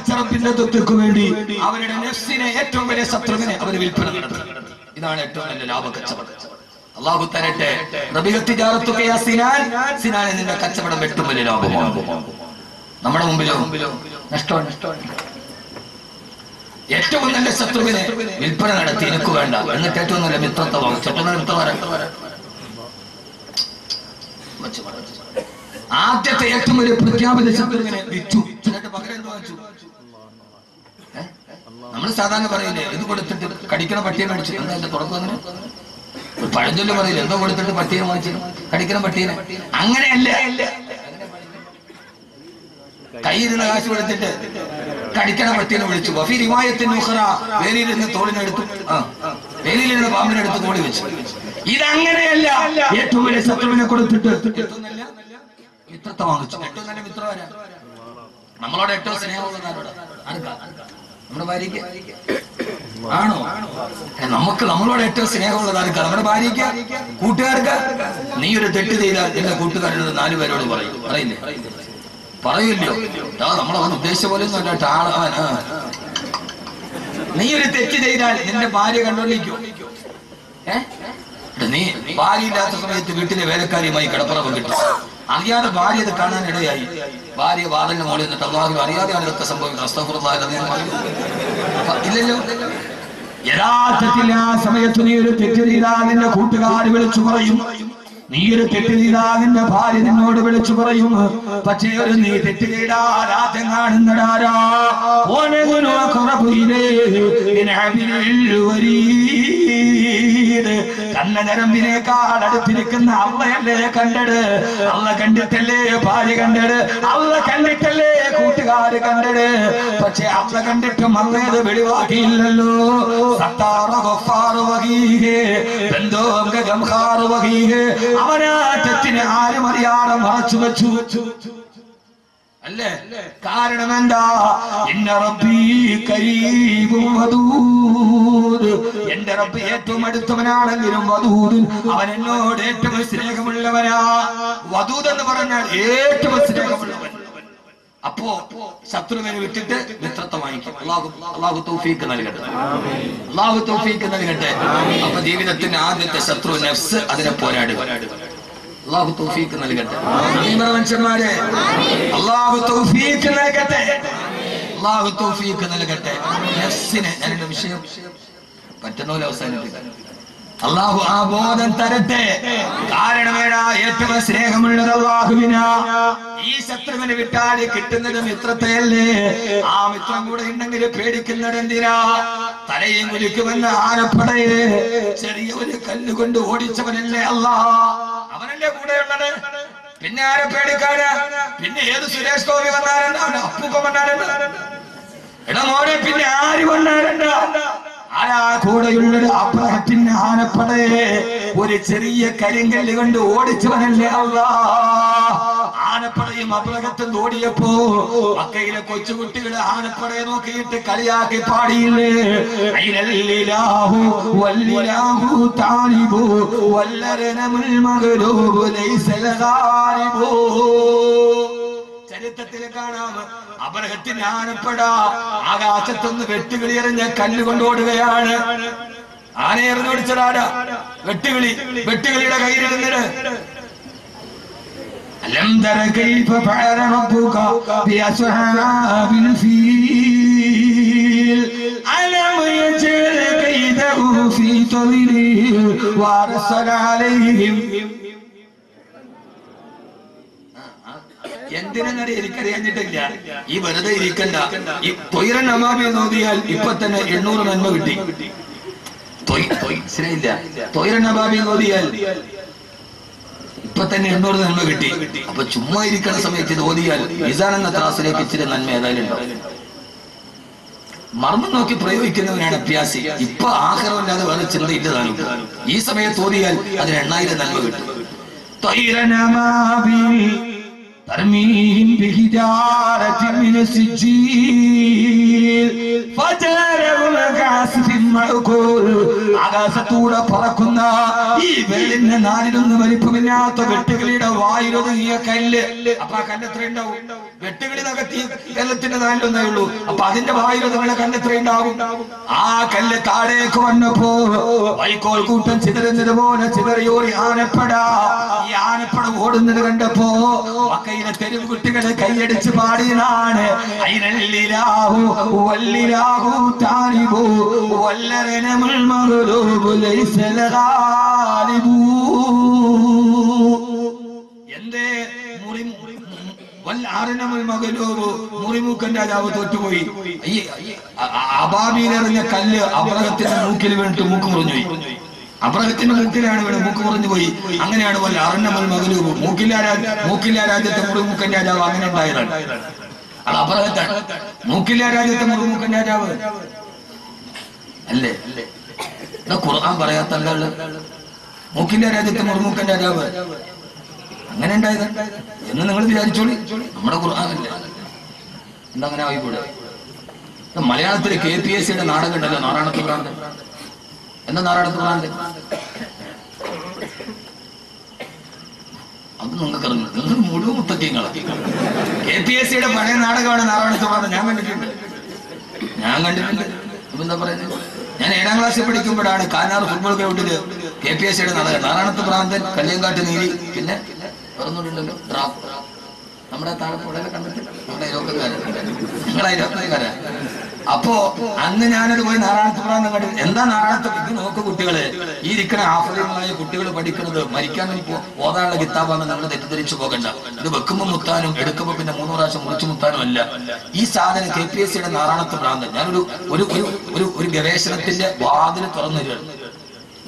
പടച്ചറപ്പിന്റെ തൊത്തുക്ക് വേണ്ടി അവരുടെ നെഫ്സിനെ ഏറ്റവും വലിയ ശത്രുവിനെ അവർ വിൽപ്പന നടത്തി. ഇതാണ് ഏറ്റവും വലിയ ലാഭകച്ചവടം അള്ളാഹു തരട്ടെ സിനാൻ. നിന്റെ കച്ചവടം ഏറ്റവും വലിയ ലാഭമാണ്. നമ്മുടെ മുമ്പിലോ? നഷ്ടമാണ് നഷ്ടമാണ്. ഏറ്റവും നല്ല ശത്രുവിനെ വിൽപ്പന നടത്തി എനിക്ക് വേണ്ട. എന്നിട്ട് ഏറ്റവും നല്ല മിത്രത്തെ വാങ്ങിച്ചു ഏറ്റവും നല്ല ആദ്യത്തെ ഏറ്റവും വലിയ പ്രഖ്യാപിത ശത്രുവിനെ വിറ്റു. എന്നിട്ട് പകരം വാങ്ങിച്ചു? നമ്മൾ സാധാരണ പറയില്ലേ ഇത് കൊടുത്തിട്ട് കടിക്കണ പട്ടിയെ മേടിച്ചു. എന്താ എന്റെ തുടക്കം അങ്ങനെ? പഴഞ്ചൊല്ല് പറയില്ല എന്തോ കൊടുത്തിട്ട് പട്ടിയെ വാങ്ങിച്ചു കടിക്കണ പട്ടീനെ അങ്ങനെയല്ല. കയ്യിരുന്ന കാശ് കൊടുത്തിട്ട് കടിക്കണ പട്ടീനെ വിളിച്ചു. വഫി റിവായത്തിന് ഉഖറ വേലിയിൽ നിന്ന് തോളിനെടുത്തു ആ വേലിയിൽ നിന്ന് പാമ്പിനെടുത്ത് തോളി വെച്ചു. ഇതങ്ങനെയല്ല. ഏറ്റവും വലിയ ശത്രുവിനെ കൊടുത്തിട്ട് മിത്രത്തെ വാങ്ങിച്ചു. ഏറ്റവും നല്ല മിത്രം ആരാ നമ്മളോട് ഏറ്റവും സ്നേഹമുള്ള ആരോടാ? ആർക്കാ? നമ്മുടെ ഭാര്യയ്ക്ക്. ആണോ? നമുക്ക് നമ്മളോട് ഏറ്റവും സ്നേഹമുള്ളത് ആർക്കാ? നമ്മുടെ ഭാര്യയ്ക്ക്? കൂട്ടുകാർക്ക്? നീ ഒരു തെറ്റ് ചെയ്താൽ എന്റെ കൂട്ടുകാരോട് നാലു പേരോട് പറയും. പറയില്ലേ? പറയില്ലോ ആ നമ്മളവൻ ഉദ്ദേശിച്ച പോലെ ഒന്നും. നീ ഒരു തെറ്റ് ചെയ്താൽ നിന്റെ ഭാര്യ കണ്ടോണ്ടിരിക്കോ ഏ? നീ ഭാര്യ ഇല്ലാത്ത സമയത്ത് വീട്ടിലെ വേലക്കാരിയുമായി കിടപ്പറവ് കിട്ടും. അറിയാതെ ഭാര്യ അത് കാണാൻ ഇടയായി. ഭാര്യ വാതിലിന് മോളിൽ നിന്നിട്ട് അള്ളാഹു അറിയാതെയാണ് ഇതൊക്കെ സംഭവിക്കുന്നത് ഇല്ലല്ലോ? യഥാർത്ഥത്തിൽ ആ സമയത്ത് നീ ഒരു തെറ്റ് ചെയ്താൽ നിന്റെ കൂട്ടുകാർ വിളിച്ചു പറയും. നീ ഒരു തെറ്റ് ചെയ്താൽ നിന്റെ ഭാര്യ നിന്നോട് വിളിച്ചു പറയും. പക്ഷേ ഒരു നീ തെറ്റ് ചെയ്താൽ ആദ്യം കാണുന്നടാരാ കണ്ണ നരമ്പിനേക്കാൾ അടുത്തിരിക്കുന്ന അള്ളയല്ലേ കണ്ടട്? അള്ള കണ്ടിട്ടല്ലേ ഭാര്യ കണ്ടട്? അള്ള കണ്ടിട്ടല്ലേ കൂട്ടുകാര് കണ്ടട്? പക്ഷെ അള്ള കണ്ടിട്ടും അള്ളയത് വെളിവാക്കിയില്ലല്ലോ. അവനാ തെറ്റിനെ ആരും അറിയാതെ മറച്ചു വെച്ചു വെച്ചു അല്ലേ? കാരണം എന്താ എന്റെ റബ്ബി എന്റെ റബ്ബ് ഏറ്റവും അടുത്തവനാണെങ്കിലും വധൂതിൽ അവൻ എന്നോട് ഏറ്റവും സ്നേഹമുള്ളവനാ. വധൂത് എന്ന് പറഞ്ഞാൽ ഏറ്റവും സ്നേഹമുള്ളവൻ. അപ്പോ ശത്രുവിനെ വിട്ടിട്ട് മിത്രത്വം വാങ്ങിക്കും. അള്ളാഹു അള്ളാഹു തൗഫീക്ക് നൽകട്ടെ. അള്ളാഹു തൗഫീക്ക് നൽകട്ടെ. അപ്പൊ ജീവിതത്തിന്റെ ആദ്യത്തെ ശത്രു നഫ്സ് അതിനെ പോരാടുക. അള്ളാഹു തൗഫീക്ക് നൽകട്ടെ. മനുഷ്യന്മാരെ അള്ളാഹു തൗഫീക്ക് നൽകട്ടെ. അള്ളാഹു തൗഫീക്ക് നൽകട്ടെ. നഫ്സിനെ വിഷയം. പറ്റുന്ന പോലെ അവസാനിപ്പിക്കാൻ അള്ളാഹു ആ ബോധം തരട്ടെ. കാരണമേടാ ഏറ്റവും സ്നേഹമുള്ളത് അള്ളാഹുവിന. ഈ ശത്രുവിനെ വിട്ടാൽ കിട്ടുന്നത് മിത്രത്തെയല്ലേ? ആ മിത്രം കൂടെ ഉണ്ടെങ്കിൽ പേടിക്കുന്നത് എന്തിനാ? തലയും കുലിക്കുമെന്ന് ആരപ്പടയെ ചെറിയ ഒരു കല്ലുകൊണ്ട് ഓടിച്ചവനല്ലേ അല്ലാ അവനല്ലേ കൂടെയുള്ളത് പിന്നെ ആരെ പേടിക്കാന്? പിന്നെ ഏത് സുരേഷ് ഗോപി വന്നാലും അവന്റെ അപ്പൂപ്പ വന്നാലും എടാ മോനെ പിന്നെ ആരാ കൂടെയുള്ളത് അബ്രഹത്തിന്റെ ആനപ്പടയെ ഒരു ചെറിയ കരിങ്കല്ല് കൊണ്ട് ഓടിച്ചവനല്ലേ അല്ലാ ആനപ്പടയും അബ്രഹത്തും ഓടിയപ്പോ മക്കയിലെ കൊച്ചുകുട്ടികളെ ആനപ്പടയെ നോക്കിയിട്ട് കളിയാക്കി പാടിയില്ലേ? ചരിത്രത്തിൽ കാണാം അപരഹത്തിന് ആനപ്പട ആകാശത്തുനിന്ന് വെട്ടുകിളി എറിഞ്ഞ ആനയെറിഞ്ഞു പിടിച്ചതാര വെട്ടുകിളി. വെട്ടുകിളിയുടെ കയ്യിലിരുന്നിട്ട് അലം തര കൈഫ ഫഅല അലം യജൽ കൈദഹു ഫീ തളിലിഹി വഅർസല അലൈഹിം. എന്തിനെന്നറി ഈ വെറുതെ ഇരിക്കണ്ട. ഈ തൊയിരൻ അമാബി നോക്കിയാൽ ഇപ്പൊ തന്നെ എണ്ണൂറ് നന്മ കിട്ടി. തൊയ്- തൊയ്- ശരിയില്ല തൊയിരൻ അമാമി നോക്കിയാൽ ഇപ്പൊ തന്നെ എണ്ണൂറ് നന്മ കിട്ടി അപ്പൊ ചുമ്മാ ഇരിക്കണ സമയത്ത് ഇത് ഓതിയാൽ മിസാൻ എന്ന ത്രാസിലേക്ക് ഇച്ചിരി നന്മ ഏതായാലും ഉണ്ടാവും മർമ്മം നോക്കി പ്രയോഗിക്കുന്നവനാണ് അഭ്യാസി ഇപ്പൊ ആഹാരമില്ലാതെ വേറെ ചിന്തയില്ല താനും ഈ സമയത്ത് ഓതിയാൽ അതിന് എണ്ണായിരം നന്മ കിട്ടും ത്വയ്രനമാബിൽ ترميهم بحجارة من سجيل فجعلهم كعصف മഴക്കോൽ ആകാശത്തൂടെ പറക്കുന്ന ഈ വെള്ളിന്റെ നാലിലൊന്ന് വലിപ്പമില്ലാത്ത വെട്ടുകിളിയുടെ വായിലൊതുങ്ങിയ കല്ല്. അപ്പൊ ആ കല്ല് എത്ര ഉണ്ടാവും? വെട്ടുകിളി നകത്തി കല്ലത്തിന്റെ നാലിലൊന്നേ ഉള്ളൂ. അപ്പൊ അതിന്റെ വായിലൊതുങ്ങളെ കല്ല് എത്ര ഉണ്ടാവും? ആ കല്ല് താഴേക്ക് വന്നപ്പോ വൈക്കോൽ കൂട്ടം ചിതറുന്നത് പോലെ ചിതറിയോറി ആനപ്പട. ഈ ആനപ്പട ഓടുന്നത് കണ്ടപ്പോ മക്കയിലെ തെരുവ് കുട്ടികളെ കൈയടിച്ച് പാടിയതാണ്. അയിനല്ലിലാഹു വല്ലിലാഹു താലിബു വല്ലരനമുൽ മഗ്ലൂബു ലൈസ ലഗാലിബു എന്തേ? മുറി വല്ലാരനമുൽ മഗ്ലൂബു മുറിമൂക്കൻ രാജാവ് തോറ്റുപോയി. ഈ അബാബിയിലെറിഞ്ഞ കല്ല് അബ്രഹത്തിന്റെ മൂക്കിൽ വീണിട്ട് മൂക്ക് മുറിഞ്ഞുപോയി. അബ്രഹത്തിന്റെ മൂക്കിലാണ് ഇവിടെ മൂക്ക് മുറിഞ്ഞു അങ്ങനെയാണ് വല്ല അറന്നമൽ മകലൂബ് മൂക്കില്ല മൂക്കില്ല രാജ്യത്തെ മുറിമൂക്കൻ രാജാവ് അങ്ങനെ ഉണ്ടായതാണ്. അത് അബ്രഹത്താണ് മൂക്കില്ല രാജ്യത്തെ മുറിമൂക്കൻ രാജാവ്. അല്ലേ? ഖുർആൻ പറയാത്ത ആളുകൾ മൂക്കിന്റെ രാജ്യത്തെ മുറുമൂക്കന്റെ രാജാവ്. അങ്ങനെ ഉണ്ടായത്. എന്ന് നിങ്ങൾ വിചാരിച്ചോളി. നമ്മുടെ ഖുർആാനല്ലേ എന്താ അങ്ങനെ ആയിക്കൂടെ? ഇത് മലയാളത്തിലെ കെ പി എസ് സിയുടെ നാടകം ഉണ്ടല്ലോ നാരായണ ഭ്രാന്തൻ എന്താ നാരായണ ഭ്രാന്തൻ അത് നിങ്ങൾക്ക് അറിഞ്ഞു നിങ്ങൾ മുഴുവൻ മുത്തക്കിങ്ങളാണ് കെ പി എസ് സിയുടെ പഴയ നാടകമാണ് നാരായണ ഭ്രാന്തൻ ഞാൻ കണ്ടിട്ടുണ്ട്. ഞാൻ കണ്ടിട്ടുണ്ട്. എന്താ പറയുന്നത്? ഞാൻ ഏഴാം ക്ലാസ്സിൽ പഠിക്കുമ്പോഴാണ് കാനാർ ഫുട്ബോൾ ഗ്രൗണ്ടിൽ കെ പി എസ് സിയുടെ നാടകം. നാരായണത്ത് പ്രാന്തൻ കല്ലിയങ്കാട്ട് നീലി പിന്നെ പറഞ്ഞിട്ടുണ്ടല്ലോ ഡ്രാഫ് നമ്മുടെ താഴെ പുഴയിലെ കണ്ടിട്ട് നമ്മുടെ അയലോക്കക്കാരൻ നിങ്ങളെ അയലോക്കക്കാരാ അപ്പോ അന്ന് ഞാനൊരു പോയി നാരായണത്ത് ഭ്രാന്തൻ കണ്ടു. എന്താ നാരായണത്ത് നോക്ക് കുട്ടികളെ. ഈ ഇരിക്കണ ആഫ്രിക്കനായ കുട്ടികൾ പഠിക്കുന്നത് മരിക്കാനും ഓതാനുള്ള കിതാബാണ് നമ്മൾ തെറ്റിദ്ധരിച്ചു പോകണ്ട. ഇത് വെക്കുമ്പോ മുത്താനും എടുക്കുമ്പോ പിന്നെ മൂന്ന് പ്രാവശ്യം മുറിച്ചു മുത്താനും അല്ല. ഈ സാധനം കെ പി എസ് സിയുടെ നാരായണത്ത് ഭ്രാന്തൻ ഞാനൊരു ഒരു ഒരു ഒരു ഗവേഷണത്തിന്റെ വാതിൽ തുറന്നു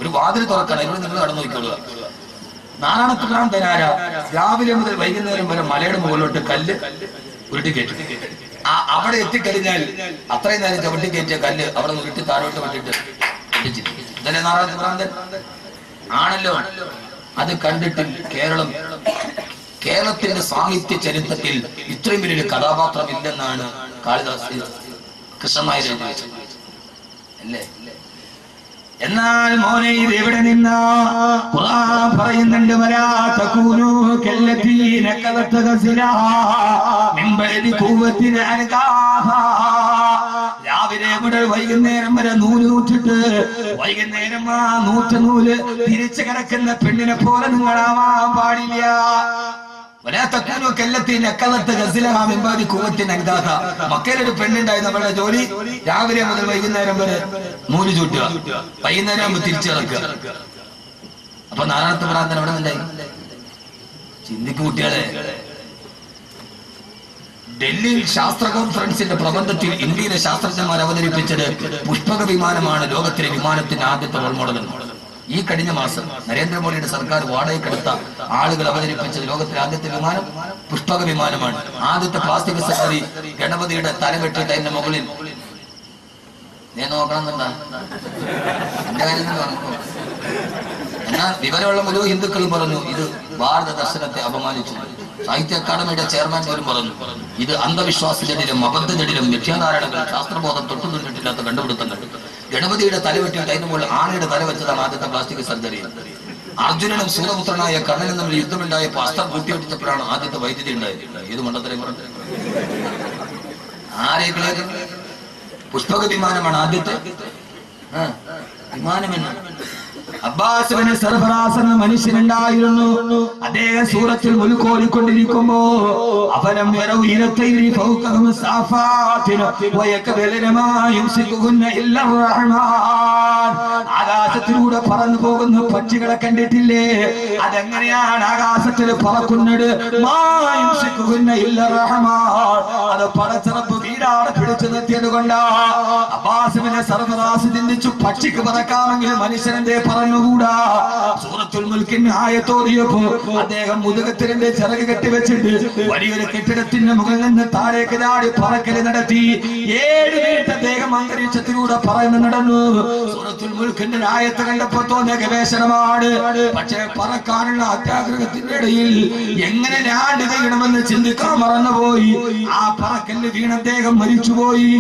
ഒരു വാതിൽ തുറക്കണം. ഇവിടെ നിങ്ങൾ കടന്നു നോക്കിക്കൊള്ളുക നാരായണത്ത് തരാര? രാവിലെ മുതൽ വൈകുന്നേരം വരെ മലയുടെ മുകളിലോട്ട് കല്ല് ഉരുട്ടി കയറ്റി. ആ അവിടെ എത്തിക്കഴിഞ്ഞാൽ അത്രയും നേരം ചവിട്ടി കല്ല് അവിടെ ഉരുട്ടി താഴോട്ട് വന്നിട്ട് ഇതല്ലേ നാരായണത്ത് ഭ്രാന്തൻ? ആണല്ലോ അത് കണ്ടിട്ട് കേരളം കേരളത്തിന്റെ സാഹിത്യ ചരിത്രത്തിൽ ഇത്രയും വലിയൊരു കഥാപാത്രം ഇല്ലെന്നാണ് കാളിദാസ് കൃഷ്ണനായ അല്ലേ? എന്നാൽ മോനെ ഇത് എവിടെ നിന്നാ? ഖുർആൻ പറയുന്നുണ്ട് വലാ തകൂനു രാവിലെ മുതൽ വൈകുന്നേരം വരെ നൂൽ നൂറ്റിട്ട് വൈകുന്നേരം ആ നൂറ്റ നൂൽ തിരിച്ചു കിടക്കുന്ന പെണ്ണിനെ പോലെ നിങ്ങളാവാൻ പാടില്ല. മക്കയിലൊരു പെണ്ണുണ്ടായി നമ്മുടെ ജോലി രാവിലെ മുതൽ വൈകുന്നേരം വരെ നൂൽ ചൂട്ടുക. വൈകുന്നേരം ആകുമ്പോ തിരിച്ചിറക്കുക. അപ്പൊ നാലാമത്തെ പ്രാന്തൻ അവിടെ ഉണ്ടായി ചിന്തിക്ക് കുട്ടികളെ ഡൽഹി ശാസ്ത്ര കോൺഫറൻസിന്റെ പ്രബന്ധത്തിൽ ഇന്ത്യയിലെ ശാസ്ത്രജ്ഞന്മാർ അവതരിപ്പിച്ചത് പുഷ്പക വിമാനമാണ് ലോകത്തിലെ വിമാനത്തിന്റെ ആദ്യത്തെ റോൾ മോഡൽ. ഈ കഴിഞ്ഞ മാസം നരേന്ദ്രമോദിയുടെ സർക്കാർ വാടകയ്ക്കെടുത്ത ആളുകൾ അവതരിപ്പിച്ചത് ലോകത്തിലെ ആദ്യത്തെ വിമാനം പുഷ്പക വിമാനമാണ്. ആദ്യത്തെ പ്ലാസ്റ്റിക് സെക്രട്ടറി ഗണപതിയുടെ തല വെട്ടിട്ട് അതിന്റെ മുകളിൽ. നീ നോക്കണം എന്റെ കാര്യം എന്നാൽ വിവരമുള്ള മുഴുവൻ ഹിന്ദുക്കളും പറഞ്ഞു ഇത് ഭാരത ദർശനത്തെ അപമാനിച്ചു സാഹിത്യ അക്കാദമിയുടെ ചെയർമാൻ പോലും പറഞ്ഞു. ഇത് അന്ധവിശ്വാസത്തിനെതിരും അബദ്ധജടിലും മിഥ്യാധാരണകളും ശാസ്ത്രബോധം തൊട്ടു നിന്നിട്ടില്ലാത്ത കണ്ടുപിടുത്തങ്ങൾ. ഗണപതിയുടെ തല വെട്ടിയിട്ട് അതിന് മുകളിൽ ആനയുടെ തല വെച്ചതാണ് ആദ്യത്തെ പ്ലാസ്റ്റിക് സർജറി അർജുനനും സൂര്യപുത്രനായ കണ്ണനും തമ്മിൽ യുദ്ധമുണ്ടായപ്പോൾ അസ്ത്രം കൂട്ടിയെടുത്തപ്പോഴാണ് ആദ്യത്തെ വൈദ്യുതി ഉണ്ടായത്. ഏത് മണ്ഡലത്തിലെ പറഞ്ഞു. ആരെങ്കിലും പുഷ്പക വിമാനമാണ് ആദ്യത്തെ. ആ, അബ്ബാസിന് സർഫറാസ് എന്ന മനുഷ്യനുണ്ടായിരുന്നു. അദ്ദേഹം സൂറത്തിൽ മുലുക്കോലിക്കൊണ്ടിരിക്കുമ്പോ അവനം ആകാശത്തിലൂടെ പറന്നു പോകുന്ന പക്ഷികളെ കണ്ടിട്ടില്ലേ? അതെങ്ങനെയാണ് ആകാശത്തിൽ പറക്കുന്നത്? അത് പടച്ചിറപ്പ് വീടാണ് പിടിച്ചു നിർത്തിയത് കൊണ്ടാ. അബ്ബാസുവിനെ സർവദാസ് ചിന്തിച്ചു പക്ഷിക്ക് പറക്കാമെങ്കിൽ മനുഷ്യനെ പറഞ്ഞുകൂടാ സൂറത്തുൽ മുൽക്കിന് ആയത്തോറിയപ്പോ അദ്ദേഹം മുതുകത്തിരന്റെ ചിറക് കെട്ടിവെച്ചിട്ട് വലിയൊരു കെട്ടിടത്തിന്റെ മുകളിൽ നിന്ന് താഴേക്ക് ചാടി പറക്കൽ നടത്തി. ഏഴ് മിനിറ്റ് അദ്ദേഹം അന്തരീക്ഷത്തിലൂടെ പറന്ന് നടന്നു. സൂറത്തുൽ മുൽക്കിന്റെ ആയത്ത് കണ്ടപ്പോ തോന്നിയ ഗവേഷണമാണ്. പക്ഷേ പറക്കാനുള്ള അത്യാഗ്രഹത്തിന്റെ ഇടയിൽ എങ്ങനെ ലാൻഡ് ചെയ്യണമെന്ന് ചിന്തിക്കാൻ മറന്നുപോയി. ആ പറക്കൽ വീണ അദ്ദേഹം മരിച്ചുപോയി.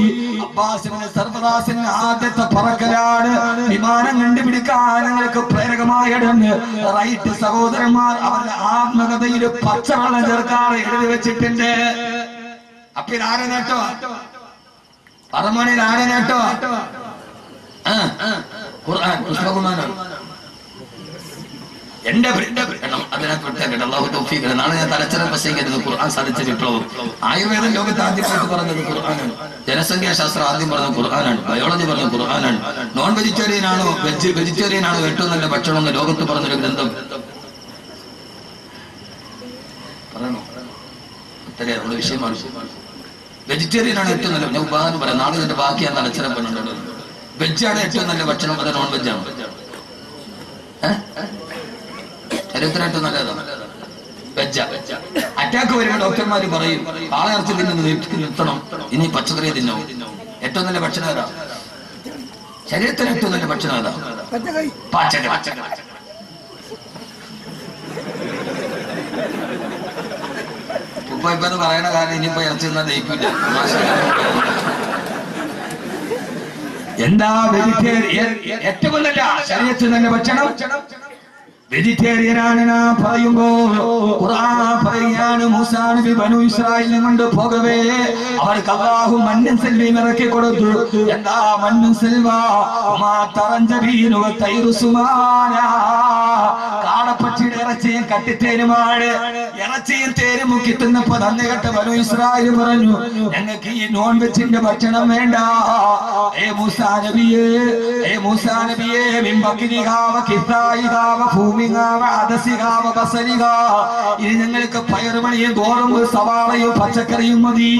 അബ്ബാസിന് സർവദാസിന് ആദ്യത്തെ പറക്കലാണ്. വിമാനം കണ്ടുപിടിക്കാൻ ഞങ്ങൾക്ക് പ്രേരകമായിടന്ന് റൈറ്റ് സഹോദരന്മാർ അവരുടെ ആത്മകഥയിൽ പച്ചവെള്ളം ചേർക്കാറ് എഴുതി വെച്ചിട്ടുണ്ട്. അപ്പൊ ഇത് ആരെ നേട്ടോ? പറമണിൽ ആരെ നേട്ടോ? ഖുർആൻ പുസ്തകമാനാണ് എന്റെ കാരണം അതിനകത്ത് അള്ളാഹു തൗഫീഖ്. ഞാൻ തലച്ചറ പ്രസംഗിക്കരുത്. ഖുർആൻ സാധിച്ച വിപ്ലവം. ആയുർവേദം ലോകത്ത് ആദ്യമായിട്ട് പറഞ്ഞത് ഖുർആനാണ്. ജനസംഖ്യാ ശാസ്ത്രം ആദ്യം പറഞ്ഞത് ഖുർആനാണ്. ബയോളജി പറഞ്ഞ ഖുർആനാണ്. നോൺ വെജിറ്റേറിയൻ ആണോ വെജ് വെജിറ്റേറിയൻ ആണോ ഏറ്റവും നല്ല ഭക്ഷണം എന്ന് ലോകത്ത് പറഞ്ഞൊരു ഗ്രന്ഥം? പറയണോ? നമ്മുടെ വിഷയമാണ് വെജിറ്റേറിയൻ ആണ്? ഏറ്റവും നല്ല ഞാൻ ഉപാധാനം പറയാം നാളെ ഇതിന്റെ ബാക്കി ഞാൻ തലച്ചറ പറഞ്ഞിട്ടുണ്ട്. വെജാണ് ഏറ്റവും നല്ല ഭക്ഷണം അത് നോൺ വെജാണ് നല്ലതാണ് വെജ അറ്റാക്ക് വരുമ്പോൾ ഡോക്ടർമാർ പറയും ആളയിറച്ചി തിന്നുന്നത് നിർത്തി നിർത്തണം. ഇനി പച്ചക്കറി തിന്നോ. ഏറ്റവും നല്ല ഭക്ഷണം ഏതാ? ശരീരത്തിന് ഏറ്റവും നല്ല ഭക്ഷണം ഏതാ? പച്ചക്കറി. ഇപ്പൊ ഇപ്പൊ എന്ന് പറയണ കാരണം ഇനിയിപ്പോ ഇറച്ചി തിന്നാൻ ദഹിക്കില്ല എന്താ ഏറ്റവും നല്ല ശരീരത്തിൽ നല്ല ഭക്ഷണം? വെജിറ്റേറിയനാണ് ഞാൻ പറയുമ്പോ ഖുർആൻ പറയാണ് മൂസാ നബി ബനു ഇസ്രായേലിനെ കൊണ്ട് പോകവേ. അവർക്ക് അള്ളാഹു മന്നൻ സെൽവിയും ഇറക്കി കൊടുത്തു. എന്താ മന്നൻ സെൽവ? മാ തറഞ്ചബീനു തൈറു സുമാന. കാടപ്പച്ചിയുടെ ഇറച്ചിയും കട്ടിത്തേരുമാണ് ഇറച്ചിയും തേരും മുക്കി തിന്നപ്പോ തന്നെ കെട്ട ബനു ഇസ്രായേൽ പറഞ്ഞു ഞങ്ങൾക്ക് ഈ നോൺ വെജിന്റെ ഭക്ഷണം വേണ്ട. ഏ മൂസാ നബിയേ ഏ മൂസാ നബിയേ മിമ്പക്കിരികാവ കിസായികാവ ഭൂമികാവ അദസികാവ ബസരിക ഇനി ഞങ്ങൾക്ക് പയറുമണിയും ഗോതമ്പ് സവാളയും പച്ചക്കറിയും മതി.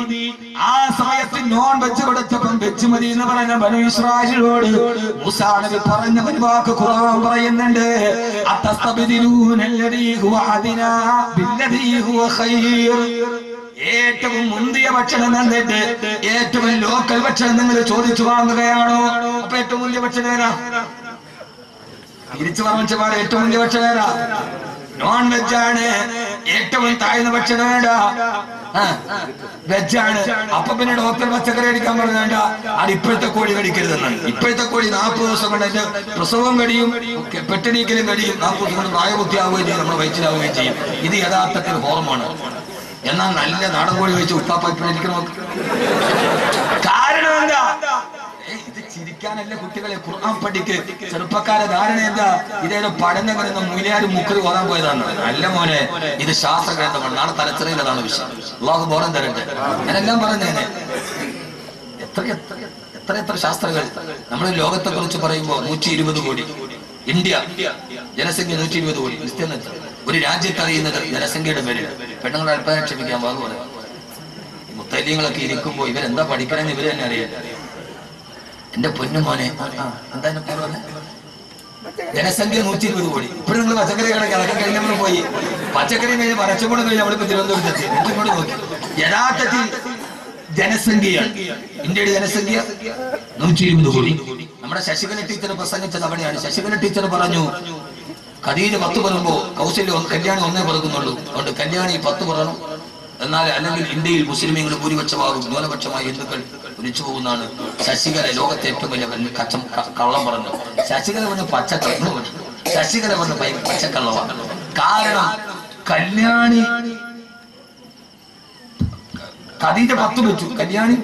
ആ സമയത്ത് നോൺ വെച്ച് കൊടുത്തപ്പം വെച്ച് മതി എന്ന് പറഞ്ഞ ബനു ഇസ്രായേലിനോട് മൂസാ നബി പറഞ്ഞ വാക്ക് ഖുർആൻ പറയുന്നുണ്ട് അത്തസ്തബിദിലൂനല്ലദീ ഹുവ بالذي هو خير ഏറ്റവും മുന്തിയ ഭക്ഷണം എന്നിട്ട് ഏറ്റവും ലോക്കൽ ഭക്ഷണം നിങ്ങൾ ചോദിച്ചു വാങ്ങുകയാണോ? അപ്പൊ ഏറ്റവും മുന്തിയ ഭക്ഷണം തിരിച്ചു പാടെ ഏറ്റവും മുന്തിയ ഭക്ഷണം നോൺ വെജാണ് ഏറ്റവും താഴ്ന്ന ഭക്ഷണം വേണ്ട. വെജാണ് അപ്പൊ പിന്നെ ഡോക്ടർ പച്ചക്കറി അടിക്കാൻ പറഞ്ഞേണ്ട അത് ഇപ്പോഴത്തെ കോഴി കടിക്കരുതെന്നാണ് ഇപ്പോഴത്തെ കോഴി നാൽപ്പത് ദിവസം കൊണ്ട് അതിന്റെ പ്രസവം കടിയും പെട്ടണീക്കലും കടിയും നാൽപ്പത് ദിവസം കൊണ്ട് പ്രായബുദ്ധിയാവുകയും ചെയ്യും. നമ്മുടെ വയസ്സിലാവുകയും ചെയ്യും. ഇത് യഥാർത്ഥത്തിൽ ഹോർമോണ് എന്നാൽ നല്ല നാടൻ കോഴി വെച്ച് ഉപ്പാപ്പ ഇപ്പോഴെനിക്ക് നോക്ക് കാരണം എന്താ? ചിരിക്കാനല്ല കുട്ടികളെ ഖുർആൻ പഠിക്ക്? ചെറുപ്പക്കാരെ ധാരണ എന്താ? ഇതേതോ പഠനം വരുന്ന മൂലിയാരും മുക്കറി ഓതാൻ പോയതാണ് അല്ല മോനെ ഇത് ശാസ്ത്ര ഗ്രന്ഥമാണ് നാളെ തലച്ചെറിയിലതാണ് വിഷയം. അള്ളാഹു ബോധം തരട്ടെ. ഞാനെല്ലാം പറഞ്ഞേനെ. എത്ര എത്ര എത്ര എത്ര ശാസ്ത്രങ്ങൾ? നമ്മൾ ലോകത്തെ കുറിച്ച് പറയുമ്പോൾ നൂറ്റി ഇരുപത് കോടി. ഇന്ത്യ. ജനസംഖ്യ നൂറ്റി ഇരുപത് കോടി വിസ്തീർണം ഒരു രാജ്യത്ത് അറിയുന്നത് ജനസംഖ്യയുടെ പേരിൽ പെണ്ണുങ്ങളെ അല്പം ക്ഷമിക്കാൻ വാങ്ങു പറയാം മുത്തല്യങ്ങളൊക്കെ ഇരിക്കുമ്പോ ഇവരെന്താ പഠിക്കണമെന്ന് ഇവർ തന്നെ അറിയാം എന്റെ പൊന്നു മോനെ? ജനസംഖ്യ നൂറ്റി ഇരുപത് കോടി. ഇപ്പൊ നിങ്ങൾ പച്ചക്കറി കടക്ക് അതൊക്കെ കഴിഞ്ഞ നമ്മൾ പോയി. പച്ചക്കറി കഴിഞ്ഞ് പരച്ചക്കൂടെ കഴിഞ്ഞ് നമ്മളിപ്പോ തിരുവനന്തപുരത്തെത്തി എന്നിട്ട് കൂടെ നോക്കി. യഥാർത്ഥത്തിൽ ജനസംഖ്യ. ഇന്ത്യയുടെ ജനസംഖ്യ നൂറ്റി ഇരുപത് കോടി. നമ്മുടെ ശശികല ടീച്ചർ പ്രസംഗിച്ചത് അവിടെയാണ് ശശികല ടീച്ചർ പറഞ്ഞു കഥയിൽ പത്ത് പറയുമ്പോ കൗശല്യം കല്യാണി ഒന്നേ പറക്കുന്നുള്ളൂ അതുകൊണ്ട് കല്യാണി പത്ത് പറയണം. എന്നാൽ അല്ലെങ്കിൽ ഇന്ത്യയിൽ മുസ്ലിമീങ്ങൾ ഭൂരിപക്ഷമാകും ന്യൂനപക്ഷമായ ഹിന്ദുക്കൾ ഒലിച്ചു പോകുന്നതാണ്. ശശികല ലോകത്തെ ഏറ്റവും വലിയ കച്ചം കള്ളം പറഞ്ഞു. ശശികല പറഞ്ഞ. പച്ചക്കള്ളു ശശികല പറഞ്ഞ പൈ പച്ചക്കള്ളമാണ് കാരണം കല്യാണി ഖദീജ പത്ത് വെച്ചു കല്യാണി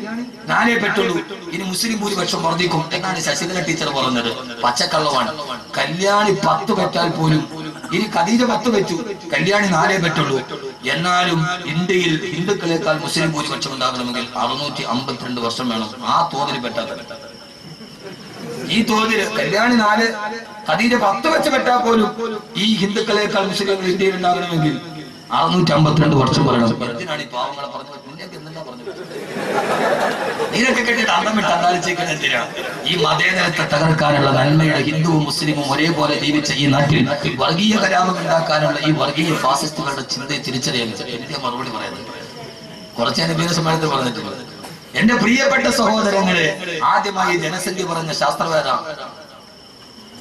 നാലേ പെട്ടുള്ളൂ. ഇനി മുസ്ലിം ഭൂരിപക്ഷം വർദ്ധിക്കും എന്നാണ് ശശികല ടീച്ചർ പറഞ്ഞത്. പച്ചക്കള്ളമാണ് കല്യാണി പത്ത് പെറ്റാൽ പോലും ഇനി ഖദീജ പത്ത് വെച്ചു. കല്യാണി നാലേ പെട്ടുള്ളൂ. എന്നാലും ഇന്ത്യയിൽ ഹിന്ദുക്കളെക്കാൾ മുസ്ലിം ഭൂരിപക്ഷം ഉണ്ടാകണമെങ്കിൽ അറുന്നൂറ്റി അമ്പത്തിരണ്ട് വർഷം വേണം ആ തോതിൽ പെട്ടാൽ. ഈ തോതിൽ കല്യാണി നാല് അതിന്റെ പത്ത് വെച്ച് പെട്ടാൽ പോലും ഈ ഹിന്ദുക്കളെക്കാൾ മുസ്ലിം ഇന്ത്യയിൽ ഉണ്ടാകണമെങ്കിൽ അറുന്നൂറ്റി അമ്പത്തിരണ്ട് വർഷം പറയണം. എന്തിനാണ് ഈ പാവങ്ങളെ പറഞ്ഞു നിനക്ക് എന്തിനാ പറഞ്ഞത് നീനൊക്കെ കെട്ടിട്ട് അന്തം വിട്ട് അന്താലിച്ചേക്കുന്നത് എന്തിനാ? ഈ മതേതരത്തെ തകർക്കാനുള്ള നന്മയുടെ ഹിന്ദുവും മുസ്ലിമും ഒരേപോലെ ജീവിച്ച ഈ നാട്ടിൽ വർഗീയ കലാപം ഉണ്ടാക്കാനുള്ള ഈ വർഗീയ ഫാസിസ്റ്റുകളുടെ ചിന്തയെ തിരിച്ചറിയാൻ എനിക്ക് മറുപടി പറയുന്നത്? കുറച്ച് അനുഭവ സമയത്ത് പറഞ്ഞിട്ടുണ്ട്. എന്റെ പ്രിയപ്പെട്ട സഹോദരങ്ങളെ ആദ്യമായി ജനസംഖ്യ പറഞ്ഞ ശാസ്ത്രവേദ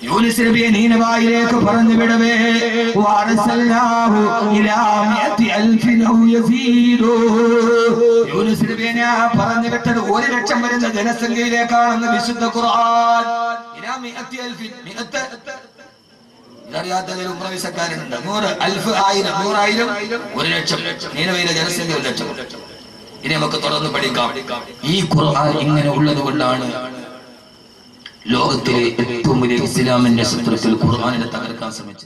യൂനിസ് പറഞ്ഞു വിടവേ പറഞ്ഞു വിട്ടത് ഒരു ലക്ഷം വരുന്ന ജനസംഖ്യയിലേക്കാണെന്ന് വിശുദ്ധ ഖുർആൻ. നൂറ് അൽഫ് ആയിരം നൂറായിരം ഒരു ലക്ഷം. നീനവയിലെ ജനസംഖ്യ ഒരു ലക്ഷം. ഇനി നമുക്ക് തുടർന്ന് പഠിക്കാം. ഈ ഖുർആൻ ഇങ്ങനെ ഉള്ളത് കൊണ്ടാണ് ലോകത്തിലെ ഏറ്റവും വലിയ ഇസ്ലാമിന്റെ ശത്രുക്കൾ ഖുർആാനിനെ തകർക്കാൻ ശ്രമിച്ചത്.